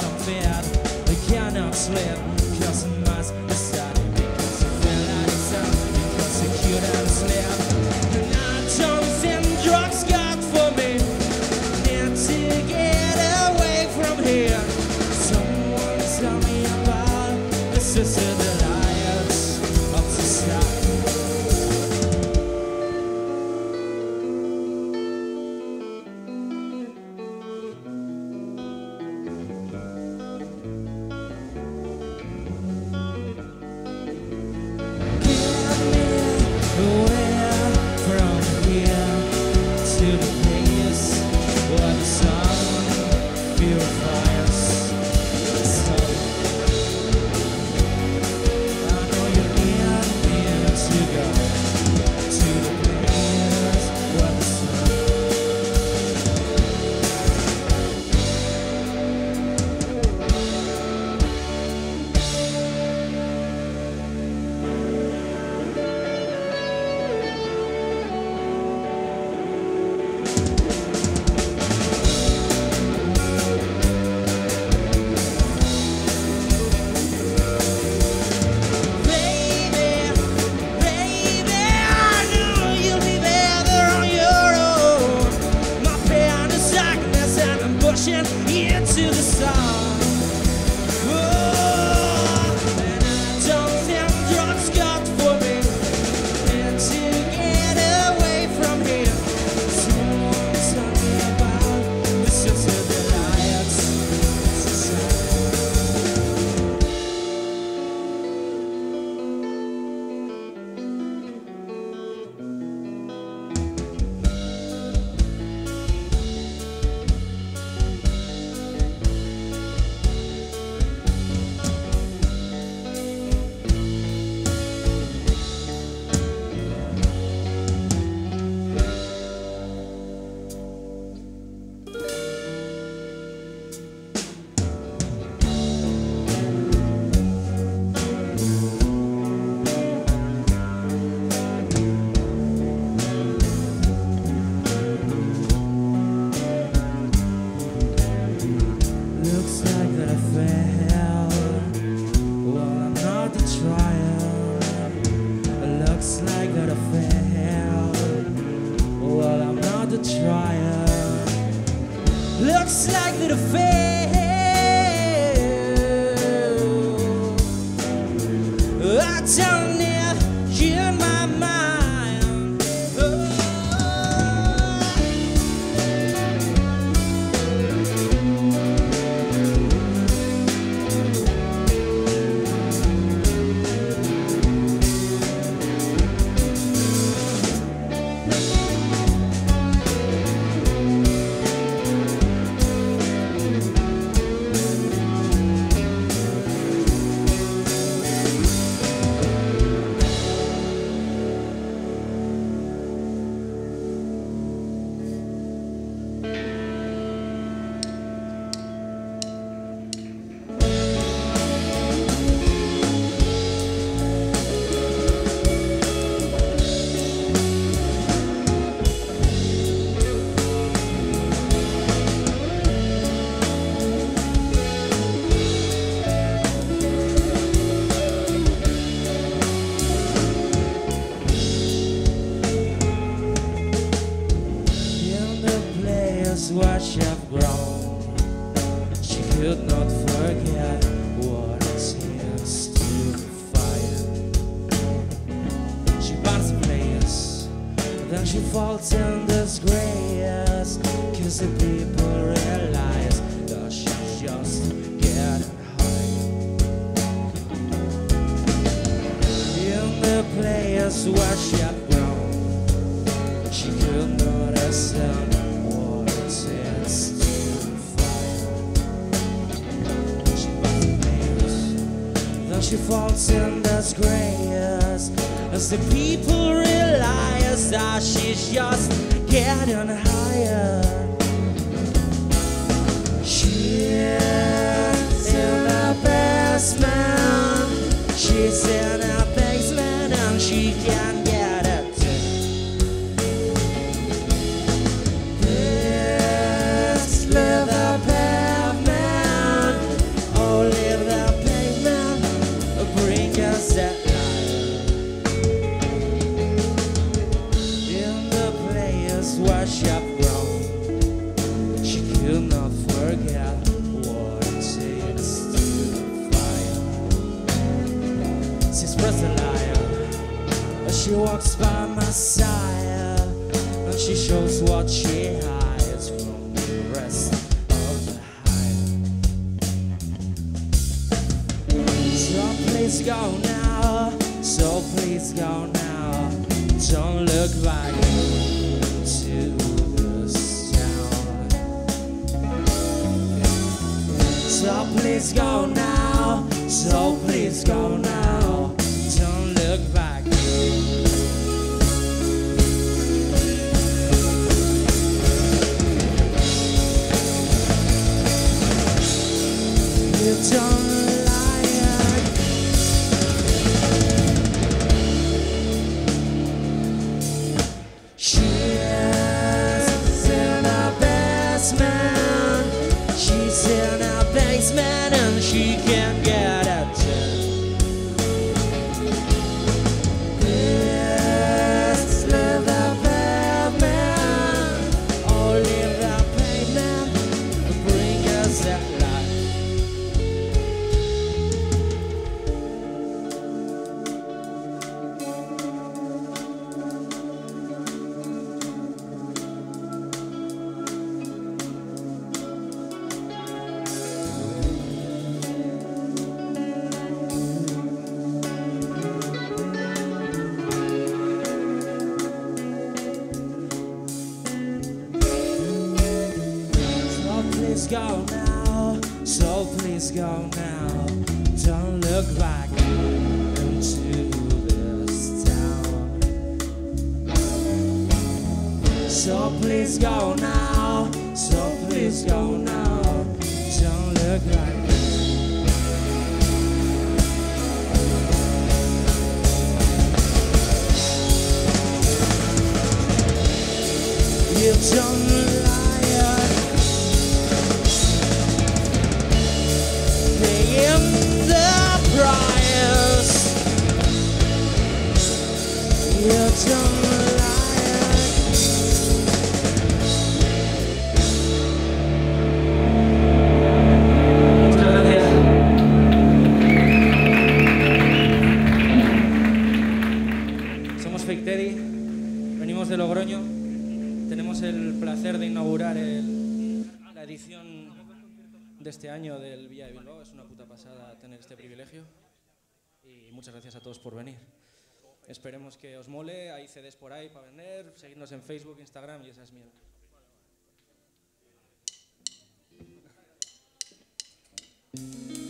cannot fear, I cannot sleep. Trial. Looks like the fail. Falls in disgrace as the people realize that she's just getting higher. She's liar as she walks by my side, and she shows what she hides from the rest of the hide. So please go now, so please go now. Don't look back into this town. So please go now, so please go now. Look back. Please go now, so please go now. Don't look back. You don't edición de este año del Villa de Bilbao. Es una puta pasada tener este privilegio. Y muchas gracias a todos por venir. Esperemos que os mole. Hay CDs por ahí para vender. Seguidnos en Facebook, Instagram y esas mierdas. Further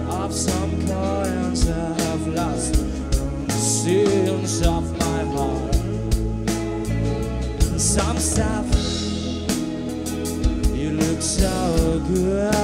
of some coins I have lost the sins of my heart. Some stuff you look so good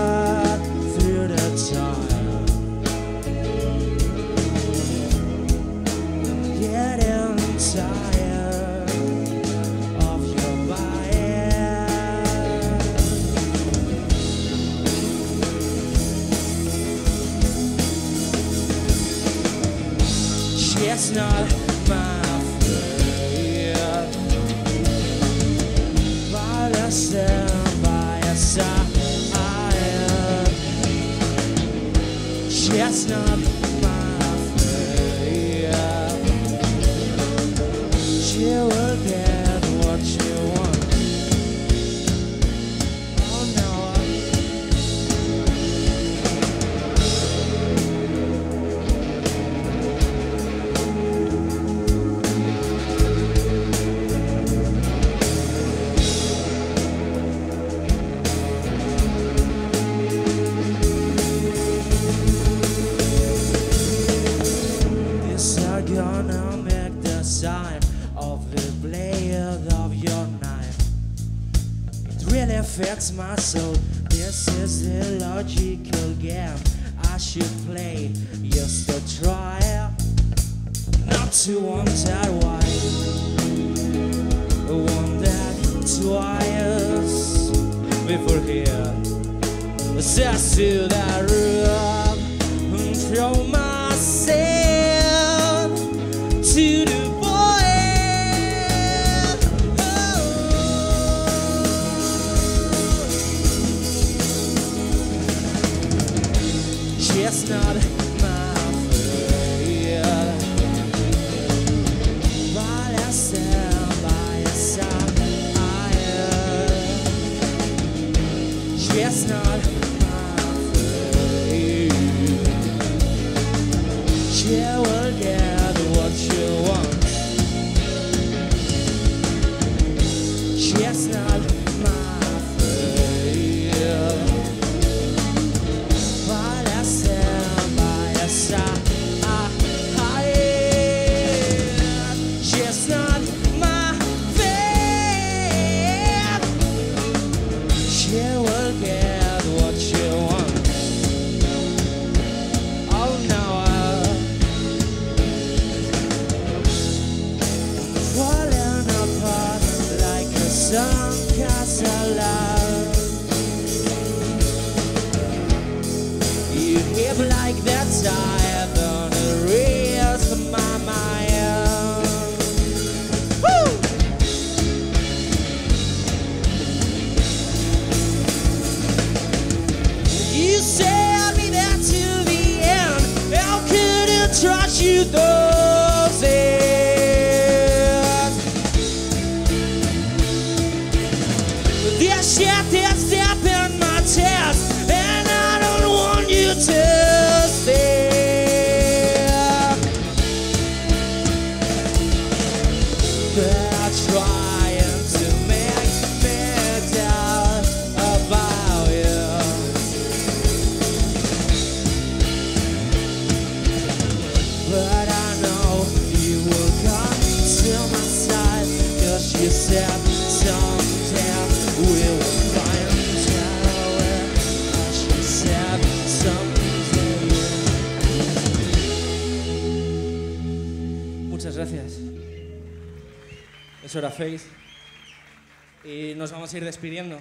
Eso era Face. Y nos vamos a ir despidiendo.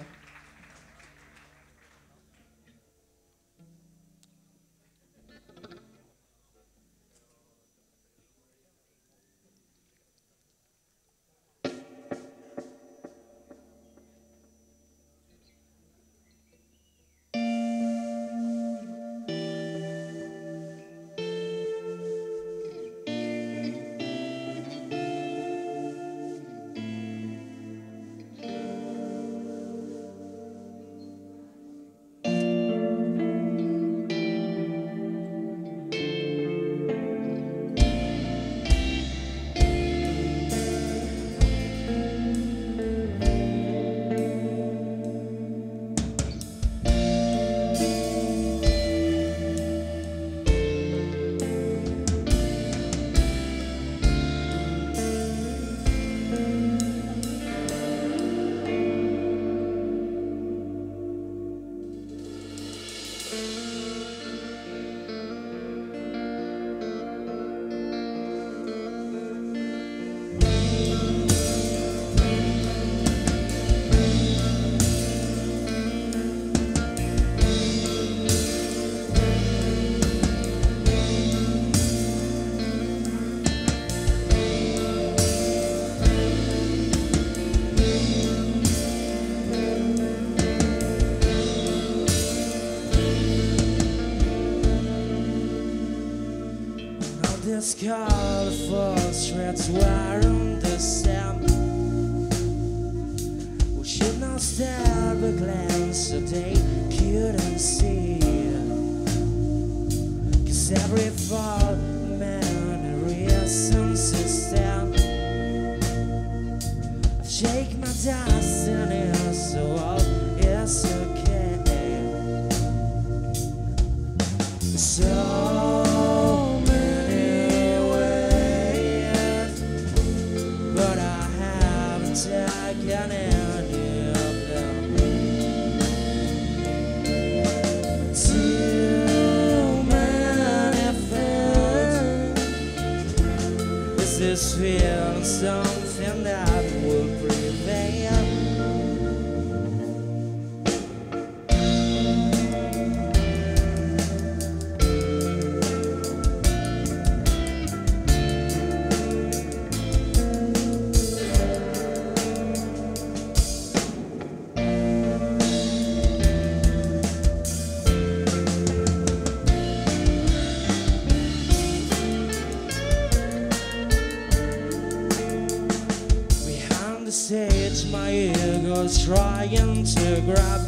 this call for threats. Why? my ego's trying to grab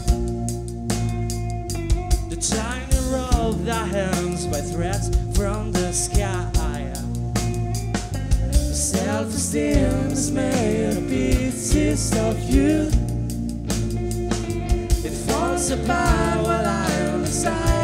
The tiny of the hands by threads from the sky. Self-esteem is made of pieces of you. It falls apart while I am inside.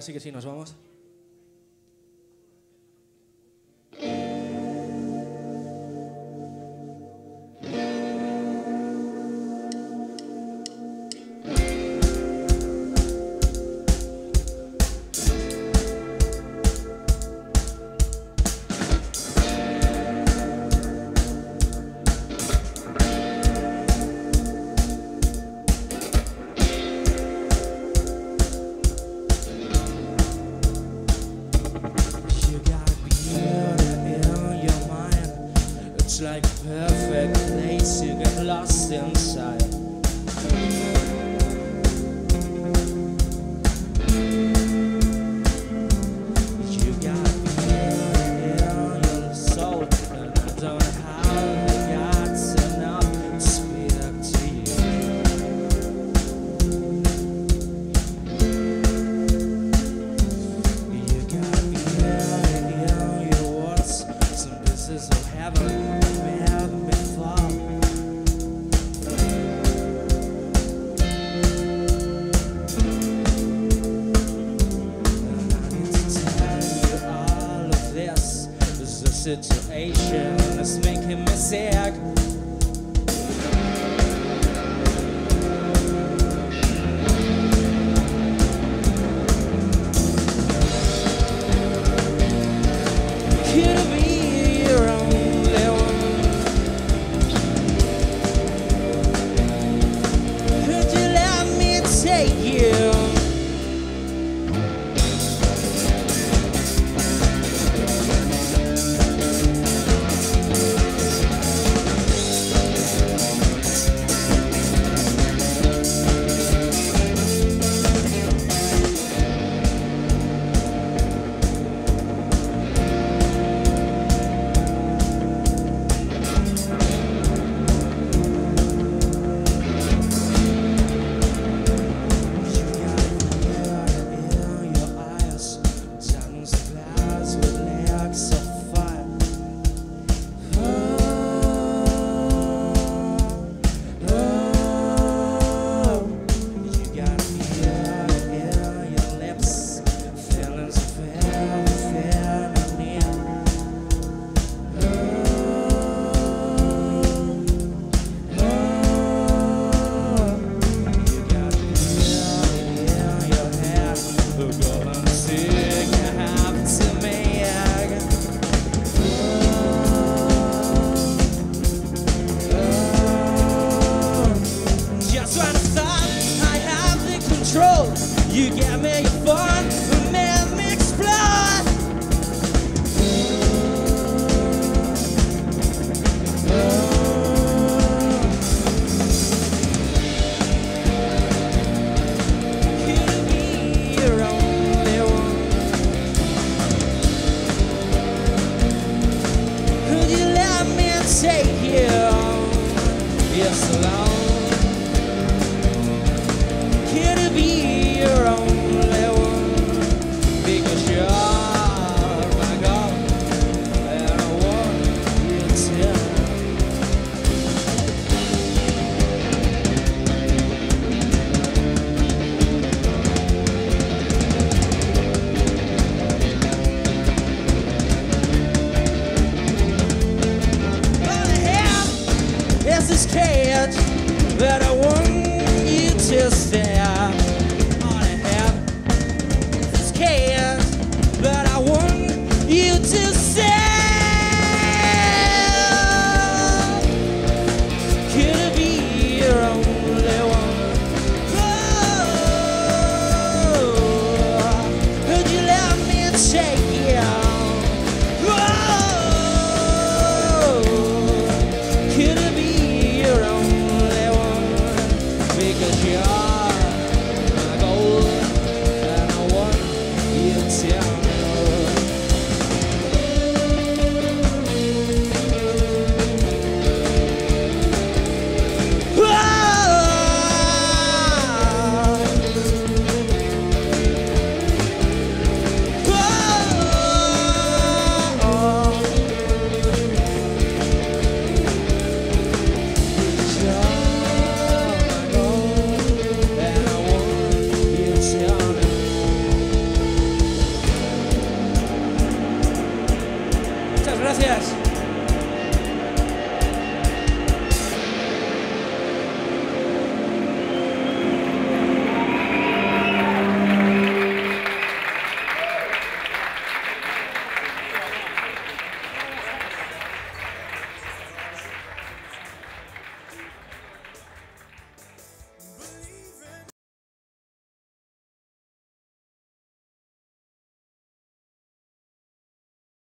ahora sí que sí, nos vamos. Situation you gave this that I